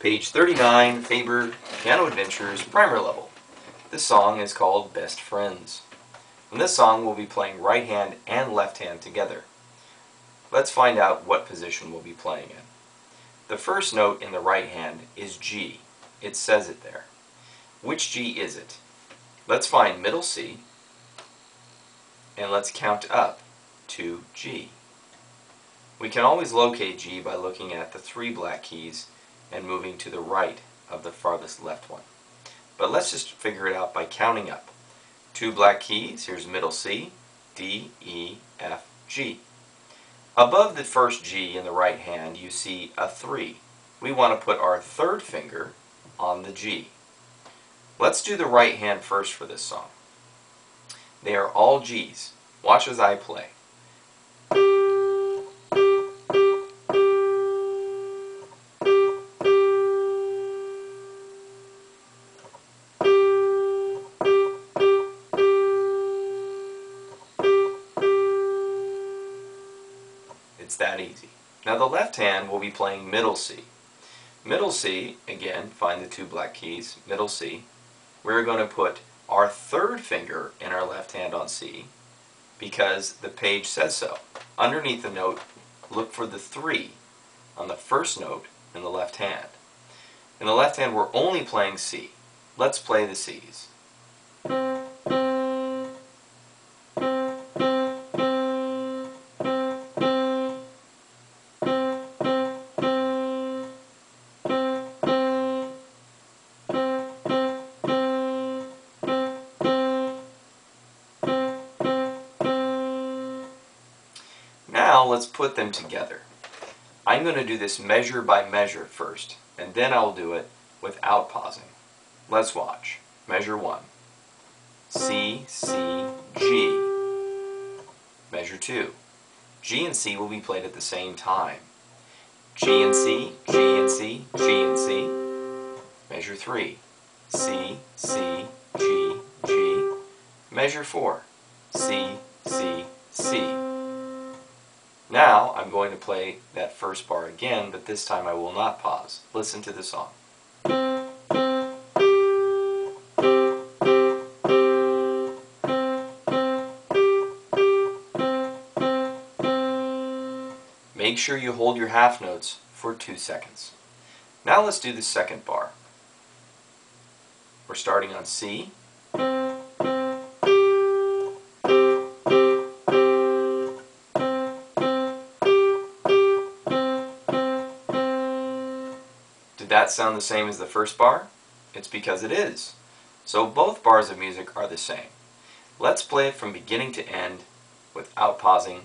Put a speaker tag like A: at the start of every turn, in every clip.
A: Page 39, Faber Piano Adventures, primer level. This song is called Best Friends. In this song, we'll be playing right hand and left hand together. Let's find out what position we'll be playing in. The first note in the right hand is G. It says it there. Which G is it? Let's find middle C, and let's count up to G. We can always locate G by looking at the three black keys and moving to the right of the farthest left one. But let's just figure it out by counting up. Two black keys, here's middle C, D, E, F, G. Above the first G in the right hand, you see a 3. We want to put our third finger on the G. Let's do the right hand first for this song. They are all G's. Watch as I play. It's that easy. Now the left hand will be playing middle C. Middle C, again, find the two black keys, middle C. We're going to put our third finger in our left hand on C because the page says so. Underneath the note, look for the 3 on the first note in the left hand. In the left hand, we're only playing C. Let's play the C's. Now let's put them together. I'm going to do this measure by measure first, and then I'll do it without pausing. Let's watch. Measure 1. C, C, G. Measure 2. G and C will be played at the same time. G and C, G and C, G and C. Measure 3. C, C, G, G. Measure 4. C, C, C. Now I'm going to play that first bar again, but this time I will not pause. Listen to the song. Make sure you hold your half notes for two seconds. Now let's do the second bar. We're starting on C. that sound the same as the first bar? It's because it is. So both bars of music are the same. Let's play it from beginning to end without pausing.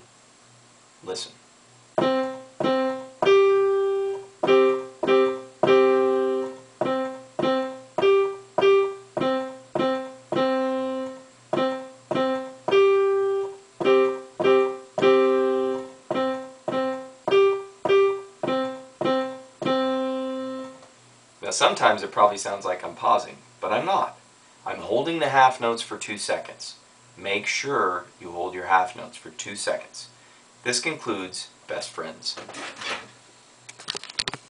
A: Listen. Now sometimes it probably sounds like I'm pausing, but I'm not. I'm holding the half notes for two seconds. Make sure you hold your half notes for two seconds. This concludes Best Friends.